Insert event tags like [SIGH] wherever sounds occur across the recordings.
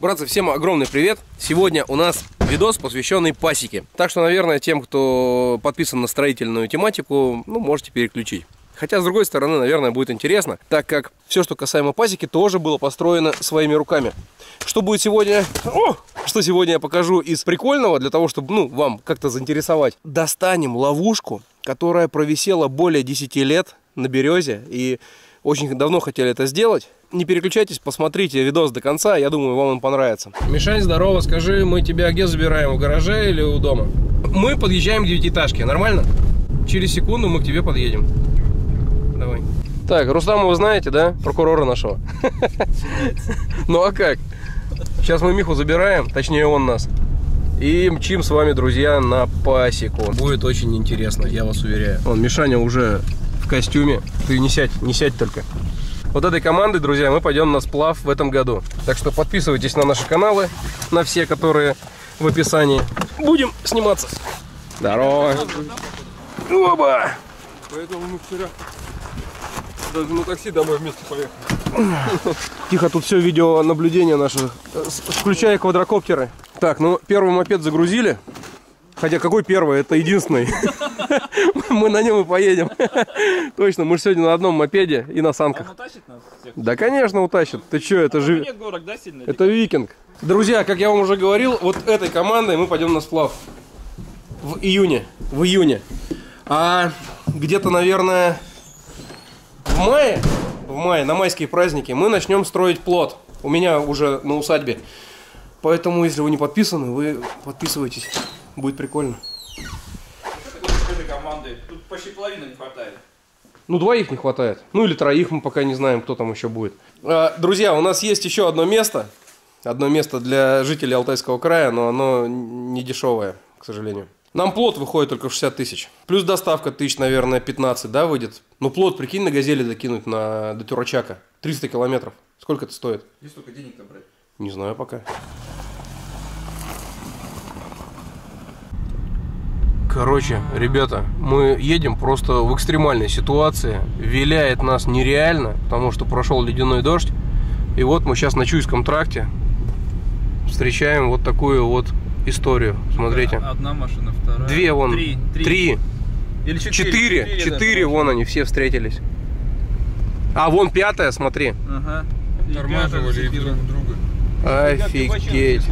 Братцы, всем огромный привет! Сегодня у нас видос, посвященный пасеке. Так что, наверное, тем, кто подписан на строительную тематику, ну, можете переключить. Хотя, с другой стороны, наверное, будет интересно, так как все, что касаемо пасеки, тоже было построено своими руками. Что будет сегодня? О! Что сегодня я покажу из прикольного, для того, чтобы, ну, вам как-то заинтересовать. Достанем ловушку, которая провисела более 10 лет на березе, и очень давно хотели это сделать. Не переключайтесь, посмотрите видос до конца, я думаю, вам он понравится. Мишань, здорово, скажи, мы тебя где забираем, в гараже или у дома? Мы подъезжаем к девятиэтажке, нормально? Через секунду мы к тебе подъедем. Давай. Так, Рустама вы знаете, да? Прокурора нашего. Ну а как? Сейчас мы Миху забираем, точнее он нас. И мчим с вами, друзья, на пасеку. Будет очень интересно, я вас уверяю. Вон, Мишаня уже в костюме. Ты не сядь, не сядь только. Вот этой командой, друзья, мы пойдем на сплав в этом году. Так что подписывайтесь на наши каналы, на все, которые в описании. Будем сниматься. Здорово. Оба! Поэтому мы вчера даже на такси домой вместе поехали. Тихо, тут все видеонаблюдение наше, включая квадрокоптеры. Так, ну первый мопед загрузили. Хотя какой первый? Это единственный. [LAUGHS] [LAUGHS] Мы на нем и поедем. [LAUGHS] Точно, мы же сегодня на одном мопеде и на санках. Да, конечно, утащит. Ты что, это же... Это викинг. Друзья, как я вам уже говорил, вот этой командой мы пойдем на сплав. В июне. В июне. А где-то, наверное, в мае, в мае, на майские праздники, мы начнем строить плод. У меня уже на усадьбе. Поэтому, если вы не подписаны, вы подписывайтесь. Будет прикольно. С этой команды. Тут почти половины не хватает. Ну, двоих не хватает. Ну, или троих, мы пока не знаем, кто там еще будет. А, Друзья, у нас есть еще одно место. Одно место для жителей Алтайского края, но оно не дешевое, к сожалению. Нам плод выходит только в 60 тысяч. Плюс доставка тысяч, наверное, 15, да, выйдет? Ну, плод, прикинь, на газели докинуть на, до Турачака. 300 километров. Сколько это стоит? Здесь только денег набрать. Не знаю пока. Короче, ребята, мы едем просто в экстремальной ситуации. Виляет нас нереально, потому что прошел ледяной дождь. И вот мы сейчас на Чуйском тракте встречаем вот такую вот историю. Смотрите. Одна машина, вторая. Две вон. Три. Три. Или Четыре. четыре. Четыре, вон они все встретились. А вон пятая, смотри. Ага. Тормаживали друг друга. Офигеть.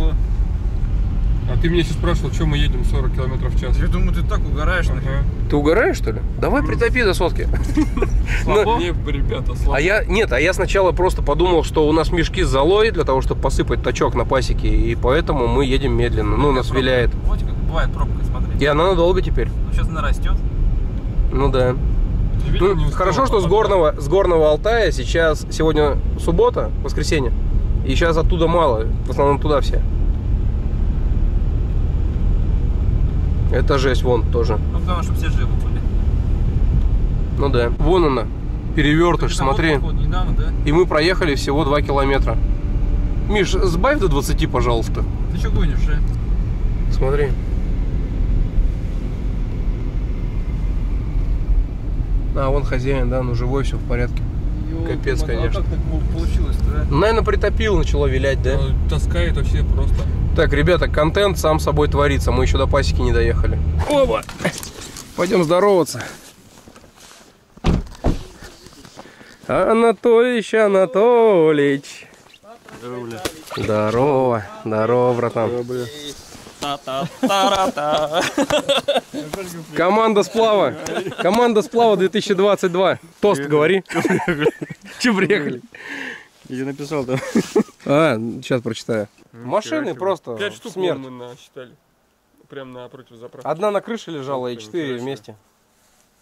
А ты меня сейчас спрашивал, что мы едем 40 километров в час. Я думаю, ты так угораешь. нахер. Ага. Ты угораешь, что ли? Давай притопи до сотки. [LAUGHS] Слабо? Не, ребята, слабо. А я, нет, а я сначала просто подумал, что у нас мешки с золой для того, чтобы посыпать тачок на пасеке, и поэтому мы едем медленно. Ну, нас виляет. Вот как бывает пробка, смотри. И она надолго теперь. Ну, сейчас она растет. Ну да. Ну, хорошо, что с горного, с горного Алтая сейчас, сегодня суббота, воскресенье, и сейчас оттуда мало, в основном туда все. Это жесть, вон тоже. Ну, потому что все живы были. Ну да. Вон она, перевертыш, смотри. вот, походу, недавно, да? И мы проехали всего 2 километра. Миш, сбавь до 20, пожалуйста. Ты что гонишь, а? Смотри. А, вон хозяин, да, ну живой, все в порядке. Капец, Ёлки-мотали, конечно. А как так получилось-то, а? Наверное, притопил, начало вилять, да? Ну, Таскает вообще просто. Так, ребята, контент сам собой творится. Мы еще до пасеки не доехали. Оба! Пойдем здороваться. Анатолич, Анатолич. Здорово. Здорово, братан. Команда сплава. Команда сплава 2022. Тост говори. Че приехали? Я написал там. А, сейчас прочитаю. Машины просто Пять штук смерть. мы насчитали. Прям напротив заправки. Одна на крыше лежала и Ух ты, четыре вместе.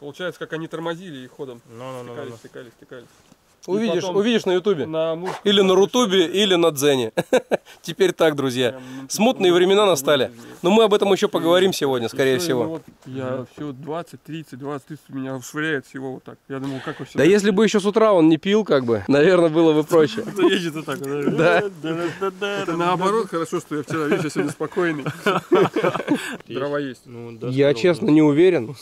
Получается, как они тормозили и ходом Ну, ну, стекались, стекались, стекались. Увидишь, потом увидишь на ютубе. На Или на Рутубе, или на Дзене. [LAUGHS] Теперь так, друзья. на- Смутные времена настали. Но мы об этом еще поговорим сегодня, скорее всего. Я все 20, 30, 20 тысяч меня швыряет всего вот так. Я думал, как вообще. Да если бы еще с утра он не пил, как бы, [LAUGHS] наверное, было бы проще. Едет вот так. Да. Это наоборот хорошо, что я вчера вечер сегодня спокойный. Дрова есть. Ну, Я честно не уверен.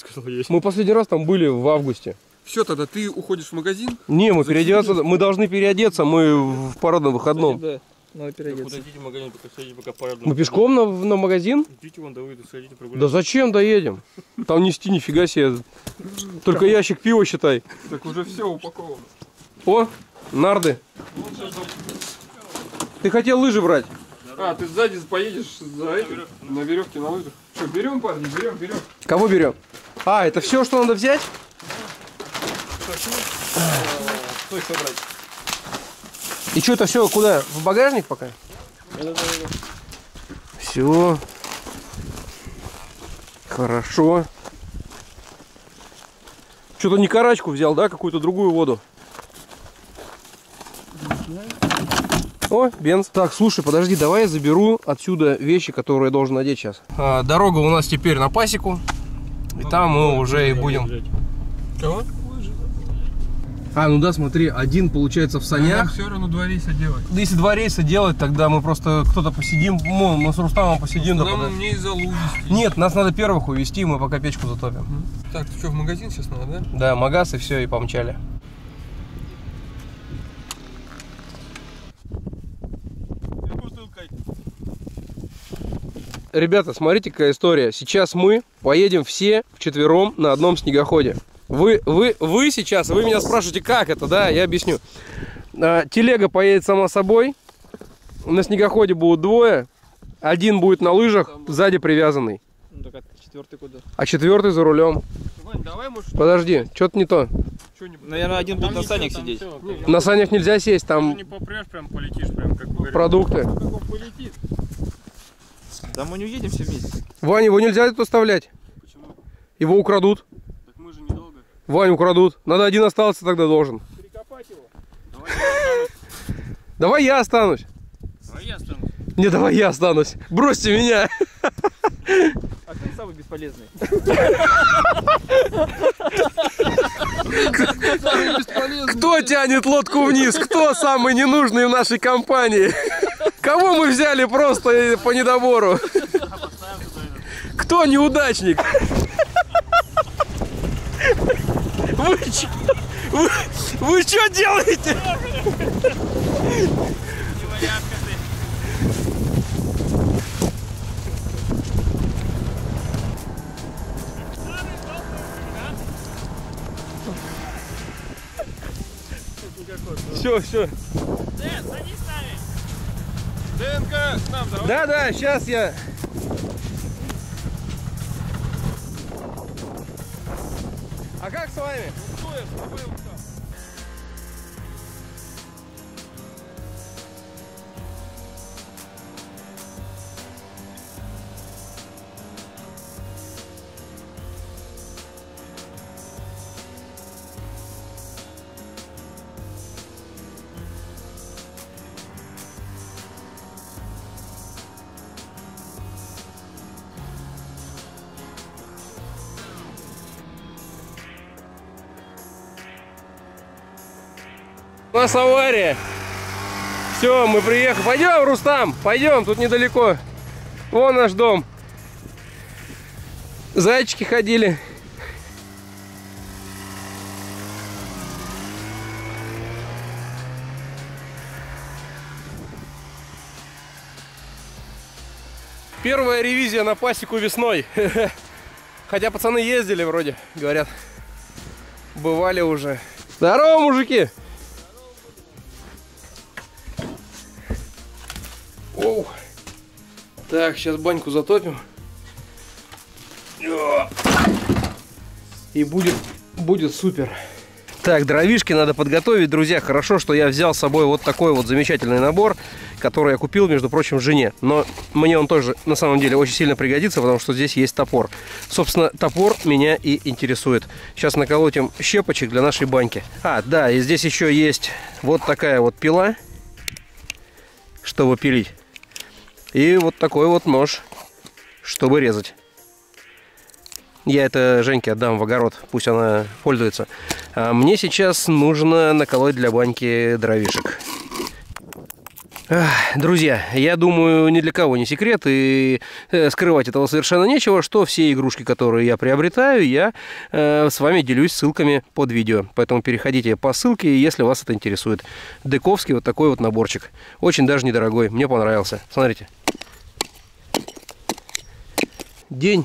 Мы последний раз там были в августе. Все, тогда ты уходишь в магазин. Не, мы переодеваться, мы должны переодеться, мы в парадном выходном. Да. Надо переодеться. Подойдите в магазин, пока сходите, пока пара Мы пешком на, на магазин? Идите вон до выйду, сходите, Да прогуляйтесь. зачем доедем? Там нести нифига себе. Только ящик пива считай. Так уже все упаковано. О, нарды. Ты хотел лыжи брать? А, ты сзади поедешь за этим, на веревке, на лыжах. Что, берем, парни, берем, берем. Кого берем? А, это все, что надо взять? Стой, собрать. И что это все куда? В багажник пока? Все. Хорошо. Что-то не карачку взял, да? Какую-то другую воду. О, бенз. Так, слушай, подожди, давай я заберу отсюда вещи, которые я должен надеть сейчас. дорога у нас теперь на пасеку. И там мы уже и будем... Кого? А, ну да, смотри, один получается в санях. все равно два рейса делать. Да если два рейса делать, тогда мы просто кто-то посидим, ну, мы с Рустамом посидим. да, подожди. мне из-за Нет, нас надо первых увезти, мы пока печку затопим. Так, ты что, в магазин сейчас надо, да? Да, магаз и все, и помчали. Ребята, смотрите, какая история. Сейчас мы поедем все вчетвером на одном снегоходе. Вы, вы, вы сейчас, вы меня спрашиваете, как это, да, я объясню. А, телега поедет сама собой, на снегоходе будут двое, один будет на лыжах, сзади привязанный, Ну так, а четвертый куда? а четвертый за рулем. Вань, давай, может, Подожди, что-то не то. Наверное, один будет на санях сидеть. На санях нельзя сесть, там Не попрешь, прям полетишь, прям как бы. продукты. Да мы не уедем все вместе. Вань, его нельзя тут оставлять. Почему? Его украдут. Вань украдут. Надо один остаться тогда должен. Перекопать его. Давай я останусь. А я останусь. Не, давай я останусь. Бросьте меня. А ты самый бесполезный. Кто тянет лодку вниз? Кто самый ненужный в нашей компании? Кого мы взяли просто по недобору? Кто неудачник? Вы чё? Вы, вы что делаете? Все, все. ДНК с нам, давай. Да, да, сейчас я. А как с вами? У нас авария. Все, мы приехали. Пойдем, Рустам, пойдем, тут недалеко. Вон наш дом. Зайчики ходили. Первая ревизия на пасеку весной. [LAUGHS] Хотя пацаны ездили вроде, говорят. Бывали уже. Здорово, мужики! Оу. Так, сейчас баньку затопим. И будет, будет супер. Так, дровишки надо подготовить, друзья. Хорошо, что я взял с собой вот такой вот замечательный набор, который я купил, между прочим, жене. Но мне он тоже, на самом деле, очень сильно пригодится, потому что здесь есть топор. Собственно, топор меня и интересует. Сейчас наколотим щепочек для нашей баньки. А, да, и здесь еще есть вот такая вот пила, чтобы пилить. И вот такой вот нож, чтобы резать. Я это Женьке отдам в огород, пусть она пользуется. А мне сейчас нужно наколоть для баньки дровишек. Друзья, я думаю, ни для кого не секрет, и э, скрывать этого совершенно нечего, что все игрушки, которые я приобретаю, я э, с вами делюсь ссылками под видео. Поэтому переходите по ссылке, если вас это интересует. Дековский вот такой вот наборчик. Очень даже недорогой, мне понравился. Смотрите. День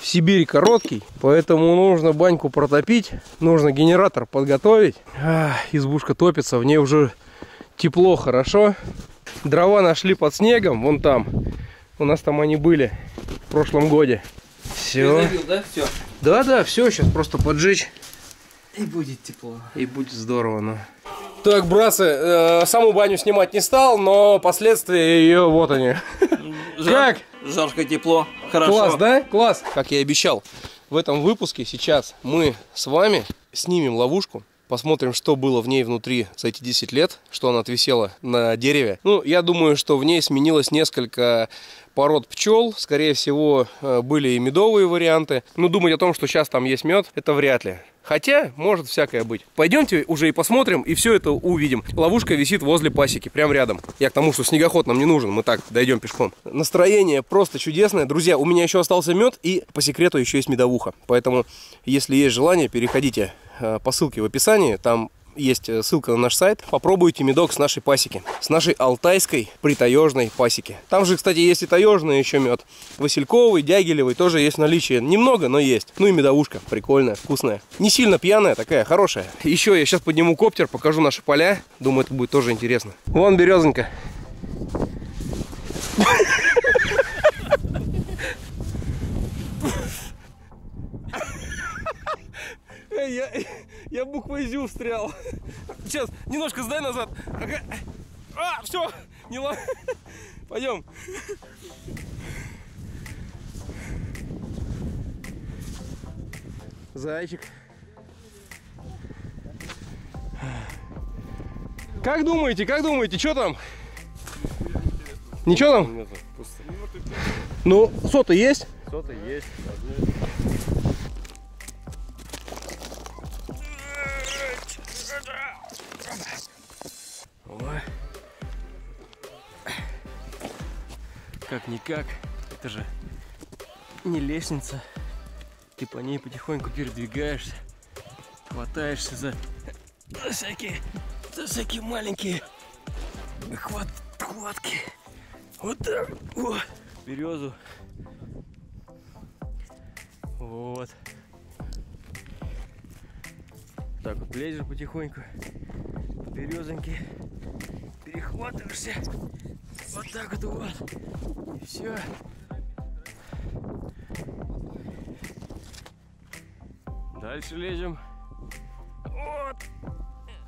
в Сибири короткий, поэтому нужно баньку протопить, нужно генератор подготовить. Ах, избушка топится, в ней уже тепло, хорошо. Дрова нашли под снегом, вон там. У нас там они были в прошлом годе. Все. да? Все. Да, да, все, сейчас просто поджечь. И будет тепло. И будет здорово, ну. Так, братцы, э, саму баню снимать не стал, но последствия ее вот они. Как? Жарко, тепло. Хорошо. Класс, да? Класс. Как я и обещал, в этом выпуске сейчас мы с вами снимем ловушку. Посмотрим, что было в ней внутри за эти 10 лет, что она отвисела на дереве. Ну, я думаю, что в ней сменилось несколько пород пчел. Скорее всего, э, были и медовые варианты. Но думать о том, что сейчас там есть мед, это вряд ли. Хотя, может всякое быть. Пойдемте уже и посмотрим, и все это увидим. Ловушка висит возле пасеки, прям рядом. Я к тому, что снегоход нам не нужен, мы так дойдем пешком. Настроение просто чудесное. Друзья, у меня еще остался мед, и по секрету еще есть медовуха. Поэтому, если есть желание, переходите э, по ссылке в описании. Там есть э, ссылка на наш сайт. Попробуйте медок с нашей пасеки. С нашей алтайской притаежной пасеки. Там же, кстати, есть и таежный еще мед. Васильковый, дягилевый тоже есть в наличии. Немного, но есть. Ну и медовушка. Прикольная, вкусная. Не сильно пьяная, такая хорошая. Еще я сейчас подниму коптер, покажу наши поля. Думаю, это будет тоже интересно. Вон березонька. [LAUGHS] Эй, Я, буквой ЗЮ встрял. Сейчас, немножко сдай назад. Ага. А, все, не ла... Пойдем. Зайчик. Как думаете, как думаете, что там? Ничего там? Ну, сота есть? Что-то есть. Как-никак, это же не лестница. Ты по ней потихоньку передвигаешься, хватаешься за, за всякие, за всякие маленькие хват, хватки. Вот так, вот, березу. Вот. Так вот лезешь потихоньку по перехватываешься, вот так вот, вот, и все. Дальше лезем. Вот,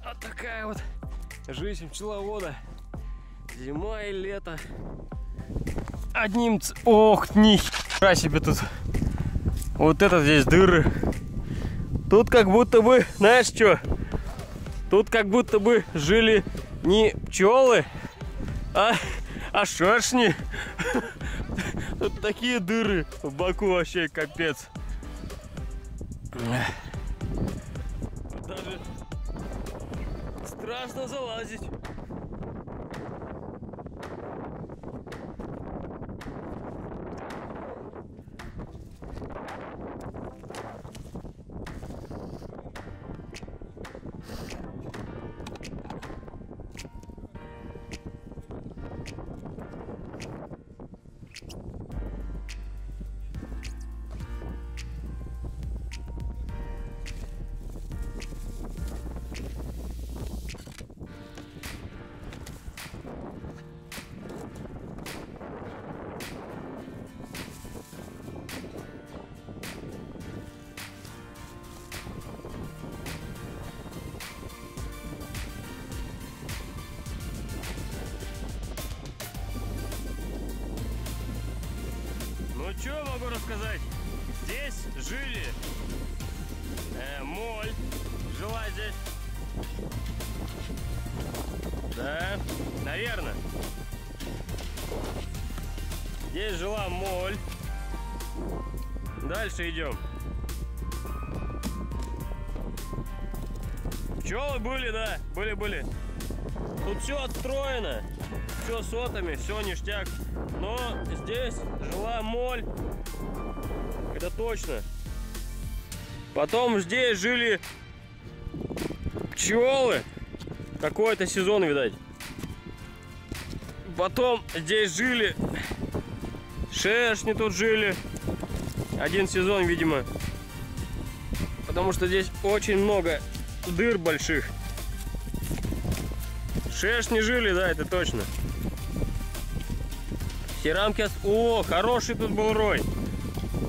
вот такая вот жизнь пчеловода. Зима и лето. Одним ц... Ох, ни хера себе тут. Вот это здесь дыры. Тут как будто бы, знаешь что? Тут как будто бы жили не пчелы, а, а шершни. Тут такие дыры в боку вообще капец. Даже страшно залазить. Рассказать? Здесь жили э, моль, жила здесь. Да, наверное. Здесь жила моль. Дальше идем. Пчелы были, да, были-были. Тут все отстроено. все сотами, все ништяк. Но здесь жила моль. Это точно. Потом здесь жили пчелы. Какой-то сезон, видать. Потом здесь жили шершни тут жили. Один сезон, видимо. Потому что здесь очень много дыр больших. Шершни жили, да, это точно. Керамки... О, хороший тут был рой.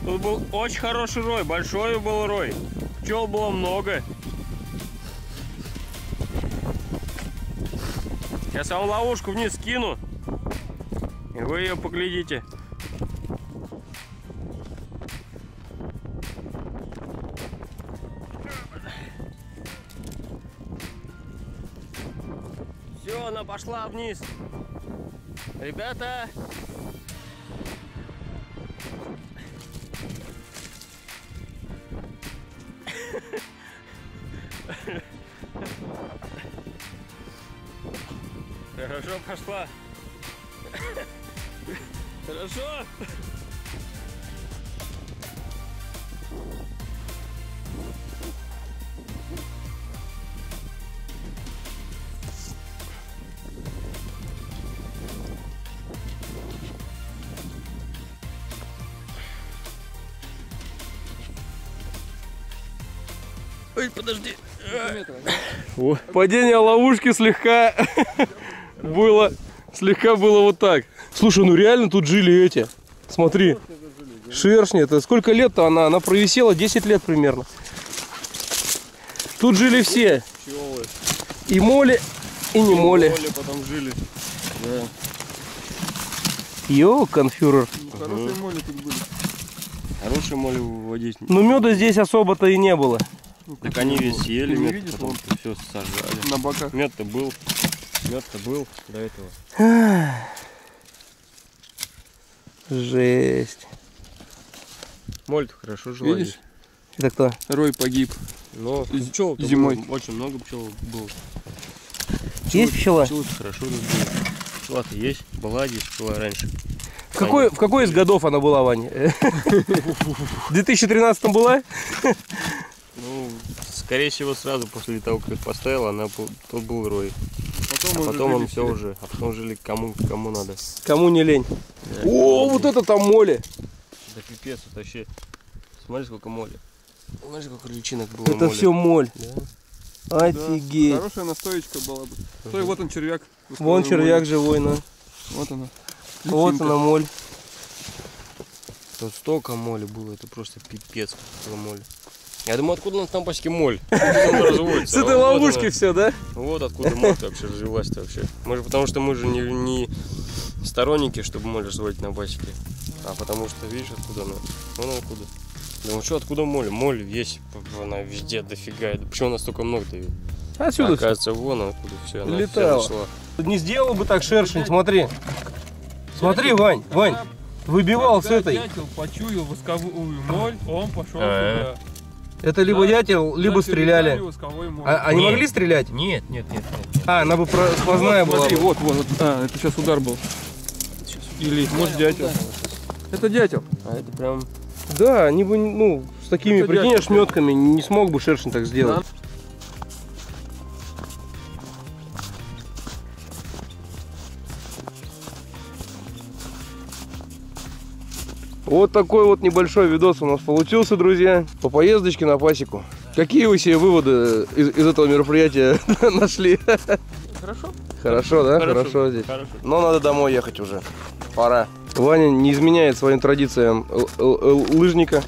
Тут был очень хороший рой, большой был рой. Пчел было много. Сейчас я вам ловушку вниз скину. И вы ее поглядите. Все, она пошла вниз. Ребята, Хорошо пошла. Хорошо. Ой, подожди. Падение ловушки слегка было, слегка было вот так. Слушай, ну реально тут жили эти. Смотри, шершни. Это сколько лет-то она? Она провисела 10 лет примерно. Тут жили все. И моли, и не моли. Моли потом жили. Йо, конфюрер. Ну, Хорошие моли тут были. Хорошие моли выводить. Ну меда здесь особо-то и не было. Ну, Так они его? весь не мед, видишь, потом все сажали. На боках. Мед-то был. Мед-то был до этого. Жесть. Моль-то хорошо жила Видишь? здесь. Это кто? Рой погиб. Но З- пчел зимой. очень много пчел было. Есть пчела? Пчелы хорошо было. Пчела-то есть, была здесь пчела раньше. В какой, в какой из годов она была, Вань? В 2013 была? Ну, скорее всего, сразу после того, как их поставил, она тут был рой. Потом, А потом он все уже, а потом жили кому, кому надо. Кому не лень. О, вот это там моли. Да пипец, это вообще. Смотри, сколько моли. Смотри, сколько личинок было Это моли. все моль. Да. Да, Офигеть. Хорошая настоечка была бы. Стой, вот он червяк. Вон червяк живой, на. Вот она. Вот Личинка. она моль. Тут столько моли было, это просто пипец, было моли. Я думаю, откуда у нас там пасеки моль? [LAUGHS] С этой ловушки все, да? Вот откуда моль вообще развелась-то вообще. Мы же, потому что мы же не, не сторонники, чтобы моль разводить на пасеке. А потому что, видишь, откуда она? Вон откуда. Думаю, что откуда моль? Моль есть, она везде дофига. Да Почему у нас столько много-то? Отсюда. Оказывается, вон откуда все. Она Летала. вся. Не сделал бы так шершень, смотри. Смотри, Вань, Вань. Выбивал с этой. Дятел почуял восковую моль, он пошел А, туда. Это либо Да. дятел, либо стреляли. А, они Нет. могли стрелять? Нет, нет, нет, нет. нет. А, она бы сквозная вот, была. Смотри, вот, вот, вот. А, это сейчас удар был. Или, может, дятел. Это дятел. А это прям... Да, они бы, ну, с такими, Это прикинь, ошметками не смог бы шершень так сделать. Вот такой вот небольшой видос у нас получился, друзья, по поездочке на пасеку. Какие вы себе выводы из, из этого мероприятия [LAUGHS] нашли? Хорошо. Хорошо, да? Хорошо, здесь. Хорошо. Но надо домой ехать уже. Пора. Ваня не изменяет своим традициям лыжника.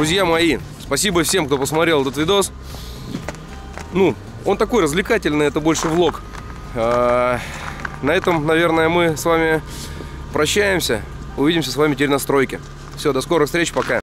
Друзья мои, спасибо всем, кто посмотрел этот видос. Ну, он такой развлекательный, это больше влог. А, на этом, наверное, мы с вами прощаемся. Увидимся с вами теперь на стройке. Все, до скорых встреч, пока.